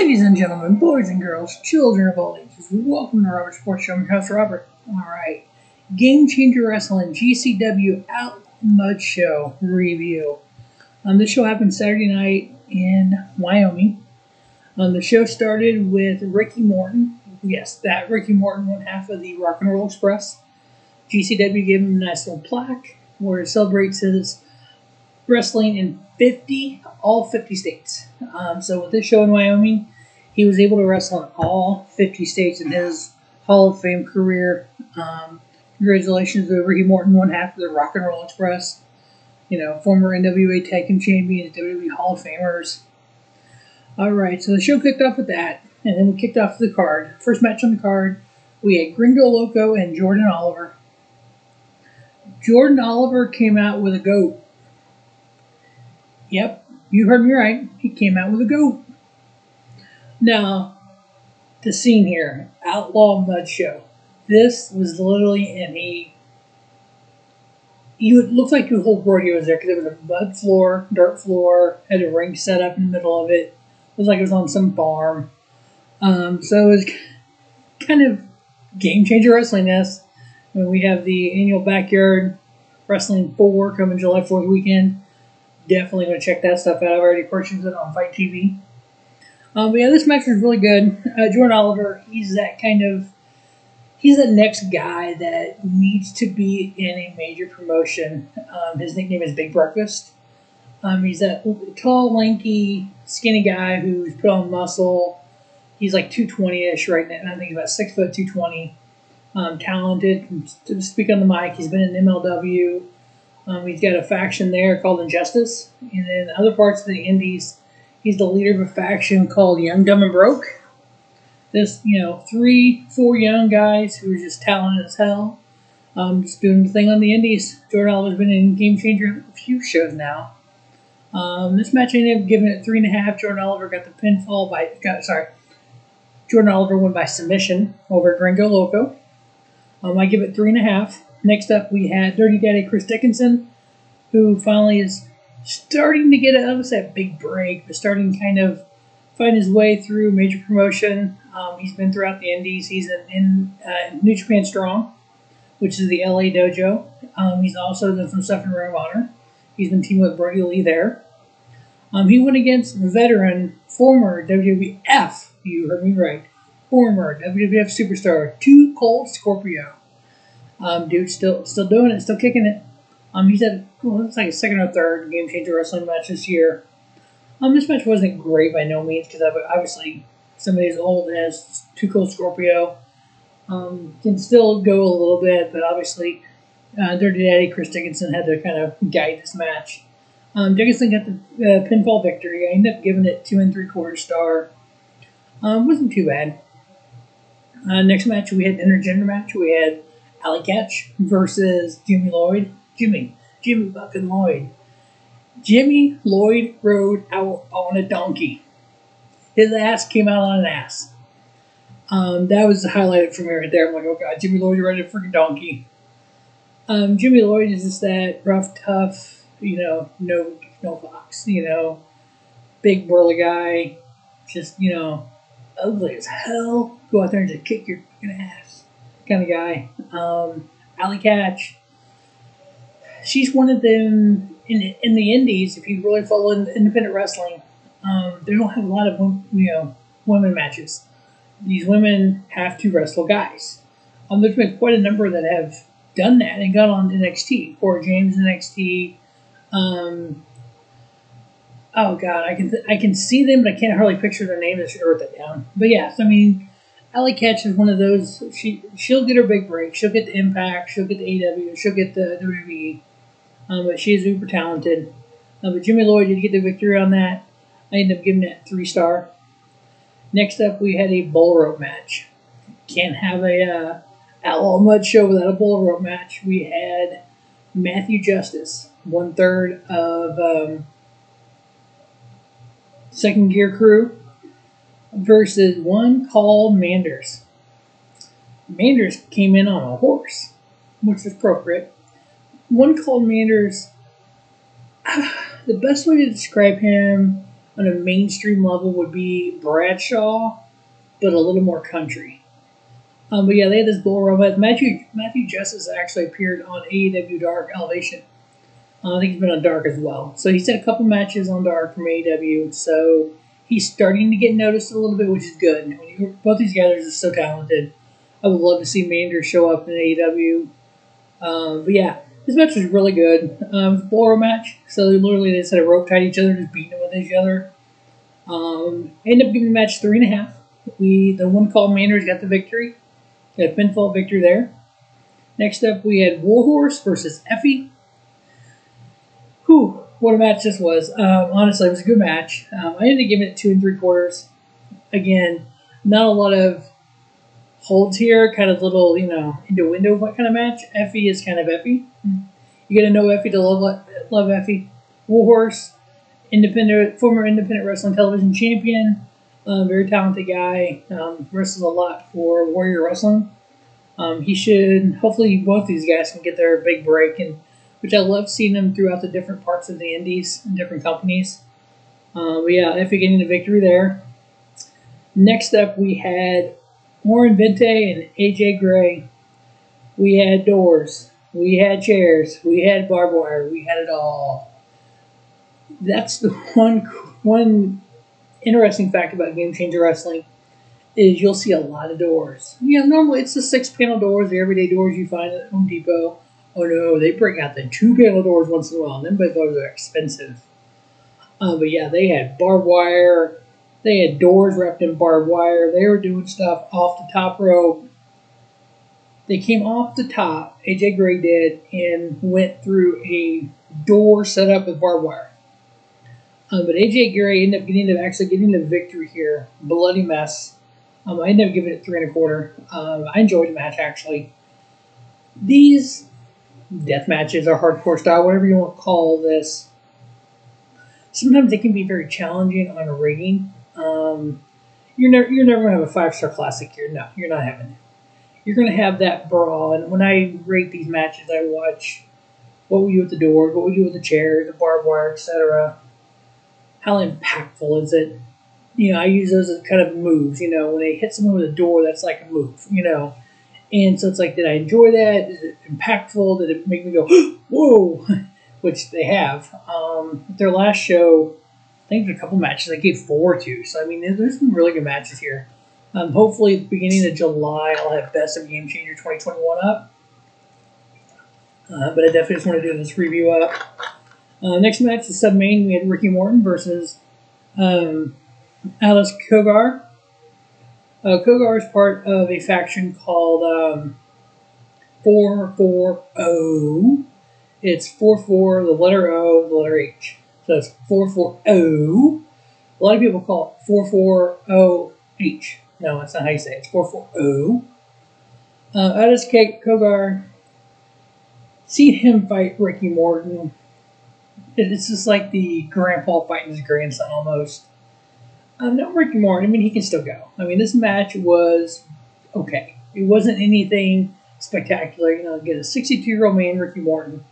Ladies and gentlemen, boys and girls, children of all ages, welcome to Robert Sports Show. I'm your host, Robert. All right. Game Changer Wrestling GCW Out Mud Show review. Um, this show happened Saturday night in Wyoming. Um, the show started with Ricky Morton. Yes, that Ricky Morton, one half of the Rock and Roll Express. GCW gave him a nice little plaque where it celebrates his wrestling in 50, all 50 states. Um, so with this show in Wyoming, he was able to wrestle in all 50 states in his Hall of Fame career. Um, congratulations to Ricky Morton, one half of the Rock and Roll Express. You know, former NWA Tag Team Champions, WWE Hall of Famers. All right, so the show kicked off with that, and then we kicked off the card. First match on the card, we had Gringo Loco and Jordan Oliver. Jordan Oliver came out with a goat Yep, you heard me right. He came out with a goat. Now, the scene here Outlaw Mud Show. This was literally in a. You looked like the whole rodeo was there because there was a mud floor, dirt floor, had a ring set up in the middle of it. It was like it was on some farm. Um, so it was kind of game changer wrestling. This when we have the annual backyard wrestling four coming July Fourth weekend definitely going to check that stuff out. I've already purchased it on FITE TV. Um, but yeah, this match was really good. Uh, Jordan Oliver, he's that kind of, he's the next guy that needs to be in a major promotion. Um, his nickname is Big Breakfast. Um, he's that tall, lanky, skinny guy who's put on muscle. He's like 220-ish right now. I think he's about six foot 220. Um, talented. To speak on the mic, he's been in MLW. Um, he's got a faction there called Injustice, and in other parts of the Indies, he's the leader of a faction called Young, Dumb, and Broke. This, you know, three, four young guys who are just talented as hell, um, just doing the thing on the Indies. Jordan Oliver's been in Game Changer a few shows now. Um, this match ended up giving it three and a half. Jordan Oliver got the pinfall by, got, sorry, Jordan Oliver won by submission over Gringo Loco. Um, I give it three and a half. Next up, we had Dirty Daddy Chris Dickinson, who finally is starting to get a, I say a big break, but starting to kind of find his way through major promotion. Um, he's been throughout the Indies. He's in, in uh, New Japan Strong, which is the LA dojo. Um, he's also done some stuff in Ring of Honor. He's been teaming with Brodie Lee there. Um, he went against veteran, former WWF, you heard me right, former WWF superstar, 2 Cold Scorpio. Um, dude, still still doing it, still kicking it. Um, he's had well, it's like a second or third game changer wrestling match this year. Um, this match wasn't great by no means because obviously somebody as old as 2 Cold Scorpio um, can still go a little bit, but obviously uh, Dirty Daddy Chris Dickinson had to kind of guide this match. Um, Dickinson got the uh, pinfall victory. I ended up giving it two and three quarter star. Um, wasn't too bad. Uh, next match we had intergender match. We had Allie Katch versus Jimmy Lloyd. Jimmy, Jimmy fucking Lloyd. Jimmy Lloyd rode out on a donkey. His ass came out on an ass. Um, that was the highlight for me right there. I'm like, oh god, Jimmy Lloyd riding a freaking donkey. Um, Jimmy Lloyd is just that rough, tough, you know, no, no fox, you know, big burly guy, just you know, ugly as hell. Go out there and just kick your fucking ass kind of guy. Um, Allie Katch, she's one of them in, in the indies. If you really follow independent wrestling, um, they don't have a lot of you know women matches. These women have to wrestle guys. Um, there's been quite a number that have done that and got on NXT. Cora Jade NXT. Um, oh God, I can th- I can see them, but I can't hardly picture their names. I should write that down. But yes, I mean Allie Katch is one of those. She she'll get her big break. She'll get the Impact. She'll get the AW. She'll get the WWE. Um, but she's uber talented. Uh, but Jimmy Lloyd did get the victory on that. I ended up giving it three star. Next up, we had a bull rope match. Can't have a uh, outlaw mud show without a bull rope match. We had Matthew Justice, one third of um, Second Gear Crew versus one called Manders. Manders came in on a horse, which is appropriate. One called Manders, the best way to describe him on a mainstream level would be Bradshaw, but a little more country. Um, but yeah, they had this bull run. But Matthew Matthew Justice actually appeared on AEW Dark Elevation. Uh, I think he's been on Dark as well. So he's had a couple matches on Dark from AEW. So he's starting to get noticed a little bit, which is good. When you, both these guys are so talented. I would love to see Mander show up in AEW. Um, but yeah, this match was really good. Um, it was a bull match, so they literally they said a rope tied each other, just beating with each other. Um, ended up giving the match three and a half. We the one called Manders got the victory. Got a pinfall victory there. Next up, we had Warhorse versus Effy. What a match this was. Um, honestly, it was a good match. Um, I ended up giving it two and three quarters. Again, not a lot of holds here, kind of little, you know, into window what kind of match. Effy is kind of Effy. You gotta know Effy to love love Effy. Warhorse, independent former independent wrestling television champion, uh, very talented guy. Um, wrestles a lot for Warrior Wrestling. Um, he should hopefully both these guys can get their big break, and which I love seeing them throughout the different parts of the Indies and different companies. Uh, but yeah, Effy getting the victory there. Next up, we had Orin Veidt and AJ Gray. We had doors. We had chairs. We had barbed wire. We had it all. That's the one one interesting fact about Game Changer Wrestling is you'll see a lot of doors. Know, normally it's the six panel doors, the everyday doors you find at Home Depot. Oh no, they bring out the two panel doors once in a while, and then by those are expensive. Uh, but yeah, they had barbed wire, they had doors wrapped in barbed wire. They were doing stuff off the top rope. They came off the top, AJ Gray did, and went through a door set up with barbed wire. Um, but AJ Gray ended up getting the, actually getting the victory here. Bloody mess. Um, I ended up giving it three and a quarter. Um, I enjoyed the match actually. These death matches are hardcore style, whatever you want to call this. Sometimes they can be very challenging on a rating. Um, you're never you're never gonna have a five star classic here. No, you're not having it. You're gonna have that brawl. And when I rate these matches, I watch what we do with the door, what we do with the chair, the barbed wire, etc. How impactful is it? You know, I use those as kind of moves. You know, when they hit someone with a door, that's like a move. You know, and so it's like, did I enjoy that? Is it impactful? Did it make me go, whoa? Which they have. Um, their last show I think a couple matches I gave four to. So I mean, there's some really good matches here. Um, hopefully, at the beginning of July, I'll have Best of Game Changer 2021 up. Uh, but I definitely just want to do this review up. Uh, next match, the sub main, we had Ricky Morton versus um, Atticus Cogar. Uh, Cogar is part of a faction called um, 440. It's 44, the letter O, the letter H. So it's 440. A lot of people call it 440H. No, that's not how you say it. It's 440. Uh, Atticus Cogar, seen him fight Ricky Morton. It's just like the grandpa fighting his grandson almost. Um, not Ricky Morton. I mean, he can still go. I mean, this match was okay. It wasn't anything spectacular. You know, get a 62 year old man, Ricky Morton,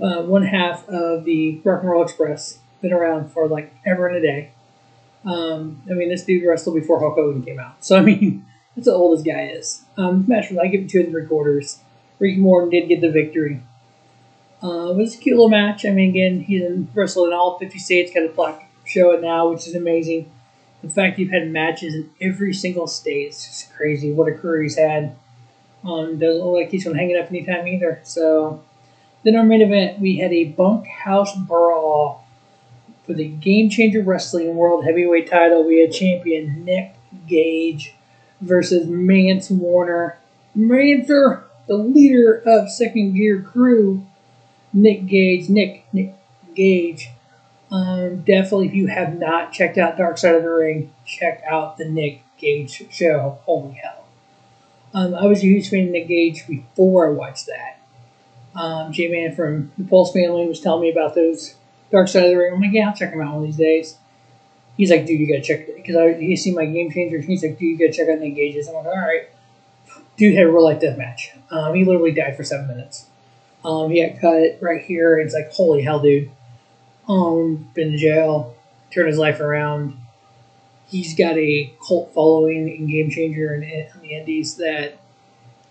uh, one half of the Rock and Roll Express. Been around for like ever and a day. Um, I mean, this dude wrestled before Hulk Hogan came out. So, I mean, that's how old this guy is. Um, match was, I give it two and three quarters. Ricky Morton did get the victory. Uh, it was a cute little match. I mean, again, he's in, wrestled in all 50 states, got a plaque show it now, which is amazing. The fact you've had matches in every single state is just crazy. What a career he's had. Um, doesn't look like he's going to hang it up anytime either. So, then our main event, we had a bunkhouse brawl for the Game Changer Wrestling World Heavyweight title. We had champion Nick Gage versus Mance Warner. Mancer, the leader of Second Gear Crew, Nick Gage. Nick, Nick Gage. Um, definitely, if you have not checked out Dark Side of the Ring, check out the Nick Gage show. Holy hell. Um, I was a huge fan of Nick Gage before I watched that. Um, J Man from the Pulse family was telling me about those Dark Side of the Ring. I'm like, yeah, I'll check them out one of these days. He's like, dude, you gotta check it because I he seen my game changers. He's like, dude, you gotta check out the engages. I'm like, all right. Dude had a real life death match. Um, he literally died for seven minutes. Um, he got cut right here. It's like, holy hell, dude. Um, been to jail. turn his life around. He's got a cult following in Game Changer and in the Indies that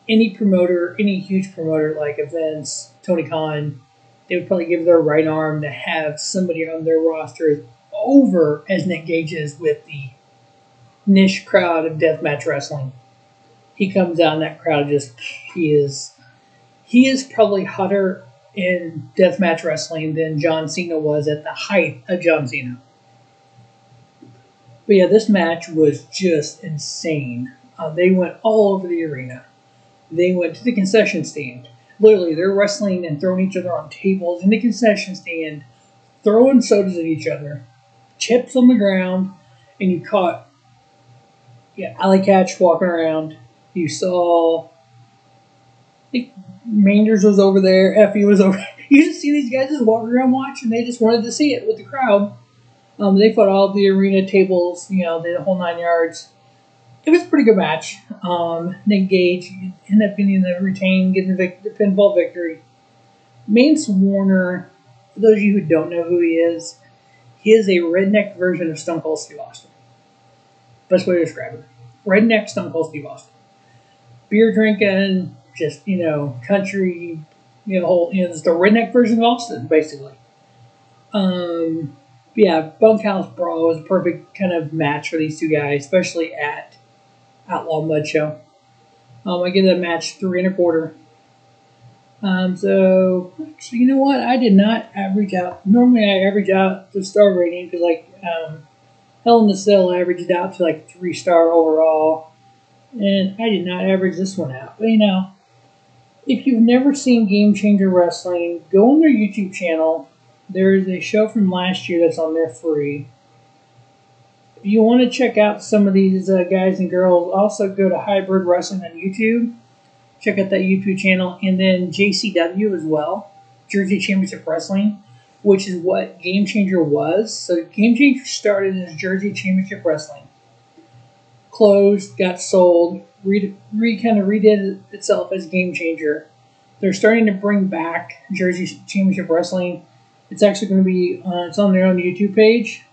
any promoter, any huge promoter like Vince, Tony Khan, they would probably give their right arm to have somebody on their roster over as Nick Gage is with the niche crowd of deathmatch wrestling. He comes out and that crowd just he is he is probably hotter in deathmatch wrestling than John Cena was at the height of John Cena. But yeah, this match was just insane. Uh, they went all over the arena. They went to the concession stand. Literally, they're wrestling and throwing each other on tables in the concession stand, throwing sodas at each other, chips on the ground, and you caught yeah, Allie Katch walking around. You saw think Manders was over there, Effy was over. You just see these guys just walking around watching. They just wanted to see it with the crowd. Um, they put all the arena tables, you know, the whole nine yards. It was a pretty good match. Um, Nick Gage ended up getting the retain, getting the, vic- the pinfall victory. Mance Warner, for those of you who don't know who he is, he is a redneck version of Stone Cold Steve Austin. Best way to describe him. Redneck Stone Cold Steve Austin. Beer drinking, just, you know, country, you know, whole, you know, it's the redneck version of Austin, basically. Um, yeah, Bunkhouse Brawl was a perfect kind of match for these two guys, especially at Outlaw Mud Show. Um, I give that match three and a quarter. Um, so, so, you know what? I did not average out. Normally, I average out the star rating because, like, um, Hell in the Cell averaged out to like three star overall, and I did not average this one out. But you know, if you've never seen Game Changer Wrestling, go on their YouTube channel. There is a show from last year that's on there free. If you want to check out some of these uh, guys and girls, also go to Hybrid Wrestling on YouTube. Check out that YouTube channel, and then JCW as well, Jersey Championship Wrestling which is what Game Changer was. So Game Changer started as Jersey Championship Wrestling, closed, got sold, re, re kind of redid itself as Game Changer. They're starting to bring back Jersey Championship Wrestling. It's actually going to be uh, it's on their own YouTube page.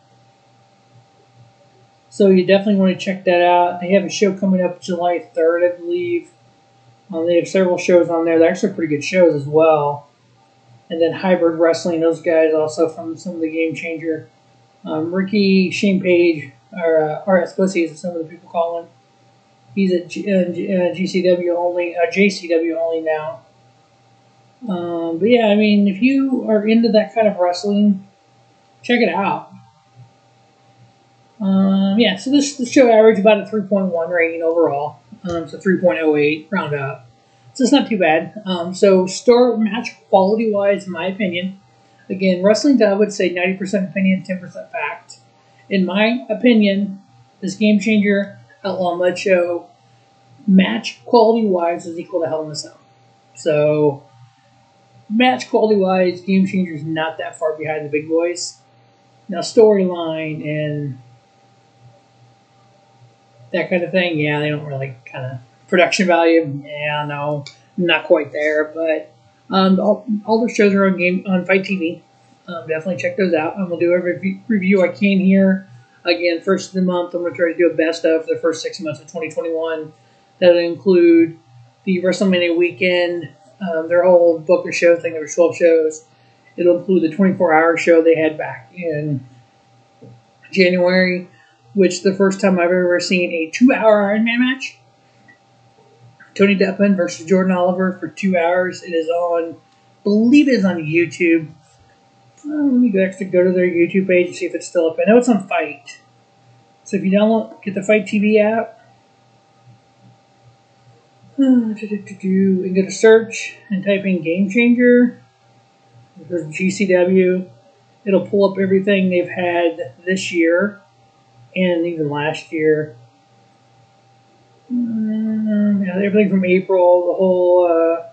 So you definitely want to check that out. They have a show coming up July 3rd, I believe. Um, they have several shows on there. They're actually pretty good shows as well and then Hybrid Wrestling. Those guys also from some of the Game Changer. Um, Ricky Shane Page, or uh, RS Pussy, as some of the people call him. He's at G- uh, uh, GCW only, uh, JCW only now. Um, but yeah, I mean, if you are into that kind of wrestling, check it out. Um, yeah, so this, this show averaged about a 3.1 rating overall. Um, so 3.08 round up. So it's not too bad. Um, so star match quality wise, in my opinion, again, wrestling I would say 90% opinion, 10% fact. In my opinion, this game changer Outlaw Mud Show match quality wise is equal to Hell in a Cell. So match quality wise, game changer is not that far behind the big boys. Now storyline and that kind of thing, yeah, they don't really kind of production value, yeah, no, not quite there. But um, all, all the shows are on game on FITE TV. Um, definitely check those out. and we'll do every review I can here. Again, first of the month, I'm gonna try to do a best of the first six months of 2021. That'll include the WrestleMania weekend, um, their whole book of shows thing. There were 12 shows. It'll include the 24-hour show they had back in January, which the first time I've ever seen a two-hour Iron Man match. Tony Deppen versus Jordan Oliver for two hours. It is on, believe it is on YouTube. Let me go actually go to their YouTube page and see if it's still up. I know it's on FITE. So if you download, get the FITE TV app, and go to search and type in Game Changer. There's GCW. It'll pull up everything they've had this year and even last year. Um, yeah, everything from April, the whole uh,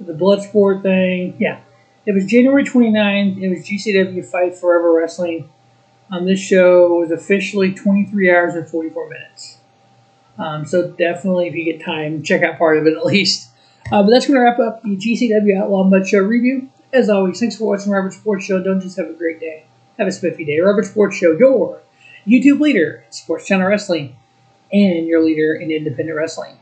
the Bloodsport thing. Yeah, it was January 29th. It was GCW Fight Forever Wrestling. Um, this show was officially 23 hours and 44 minutes. Um, so definitely, if you get time, check out part of it at least. Uh, but that's going to wrap up the GCW Outlaw Mud Show review. As always, thanks for watching Robert Sports Show. Don't just have a great day. Have a spiffy day. Robert Sports Show, your YouTube leader in Sports Channel Wrestling and your leader in independent wrestling.